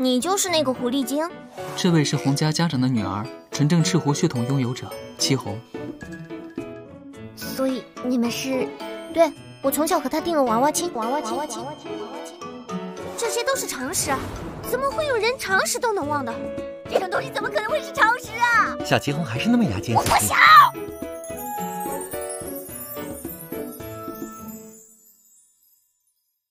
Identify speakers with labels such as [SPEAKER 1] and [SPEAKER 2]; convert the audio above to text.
[SPEAKER 1] 你就是那个狐狸精。
[SPEAKER 2] 这位是洪家家长的女儿，纯正赤狐血统拥有者祁红。
[SPEAKER 1] 所以你们是？对，我从小和他定了娃娃亲，娃娃亲，娃娃亲，娃娃亲。这些都是常识，怎么会有人常识都能忘的？这种东西怎么可能会是常识啊？
[SPEAKER 3] 小祁红还是那么牙尖。
[SPEAKER 1] 我不想。